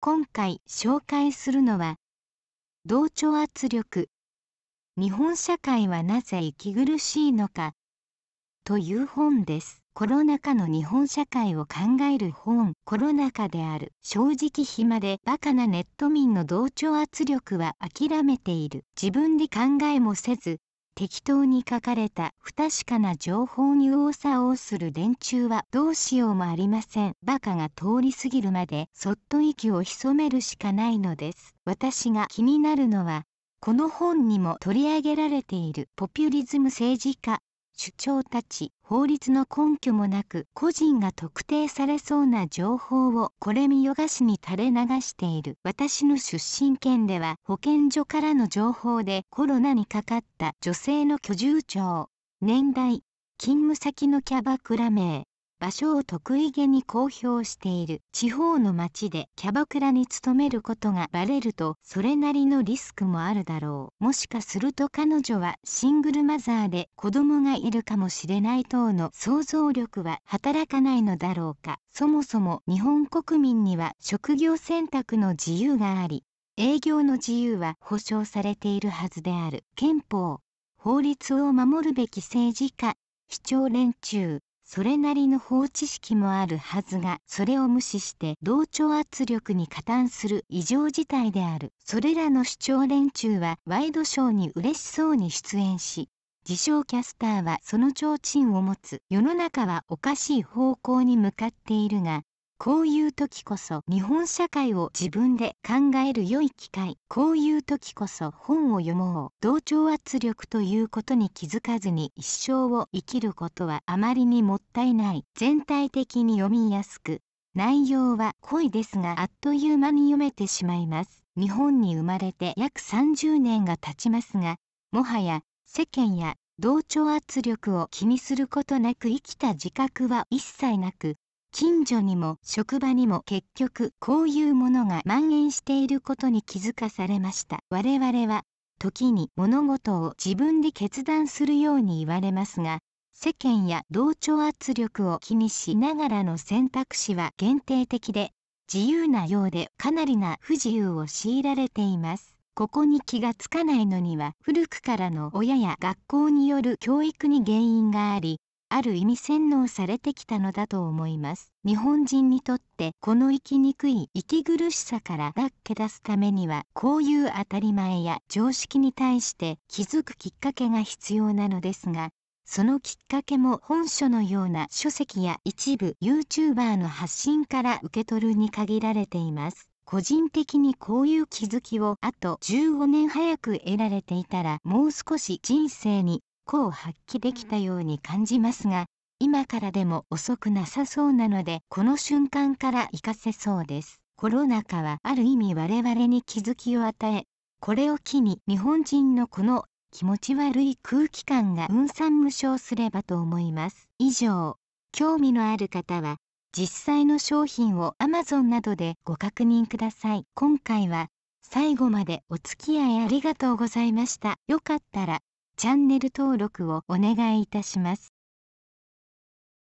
今回紹介するのは同調圧力。日本社会はなぜ息苦しいのか。という本です。コロナ禍の日本社会を考える本。コロナ禍である。正直暇でバカなネット民の同調圧力は諦めている。自分で考えもせず適当に書かれた不確かな情報に右往左往する連中はどうしようもありません。バカが通り過ぎるまでそっと息を潜めるしかないのです。私が気になるのはこの本にも取り上げられているポピュリズム政治家主張たち法律の根拠もなく個人が特定されそうな情報をこれ見よがしに垂れ流している。私の出身県では保健所からの情報でコロナにかかった女性の居住庁年代勤務先のキャバクラ名。場所を得意げに公表している。地方の町でキャバクラに勤めることがバレるとそれなりのリスクもあるだろう。もしかすると彼女はシングルマザーで子供がいるかもしれない等の想像力は働かないのだろうか。そもそも日本国民には職業選択の自由があり営業の自由は保障されているはずである。憲法法律を守るべき政治家市長連中。それなりの法知識もあるはずがそれを無視して同調圧力に加担する異常事態である。それらの主張連中はワイドショーに嬉しそうに出演し自称キャスターはその提灯を持つ。世の中はおかしい方向に向かっているがこういう時こそ日本社会を自分で考える良い機会。こういう時こそ本を読もう。同調圧力ということに気づかずに一生を生きることはあまりにもったいない。全体的に読みやすく。内容は濃いですがあっという間に読めてしまいます。日本に生まれて約30年が経ちますがもはや世間や同調圧力を気にすることなく生きた自覚は一切なく近所にも職場にも結局こういうものが蔓延していることに気づかされました。我々は時に物事を自分で決断するように言われますが世間や同調圧力を気にしながらの選択肢は限定的で自由なようでかなりな不自由を強いられています。ここに気がつかないのには古くからの親や学校による教育に原因がありある意味洗脳されてきたのだと思います。日本人にとってこの生きにくい息苦しさから脱け出すためにはこういう当たり前や常識に対して気づくきっかけが必要なのですがそのきっかけも本書のような書籍や一部 YouTuber の発信から受け取るに限られています。個人的にこういう気づきをあと15年早く得られていたらもう少し人生に功を発揮できたように感じますが今からでも遅くなさそうなのでこの瞬間から活かせそうです。コロナ禍はある意味我々に気づきを与えこれを機に日本人のこの気持ち悪い空気感が分散無償すればと思います。以上興味のある方は実際の商品を Amazon などでご確認ください。今回は最後までお付き合いありがとうございました。よかったらチャンネル登録をお願いいたします。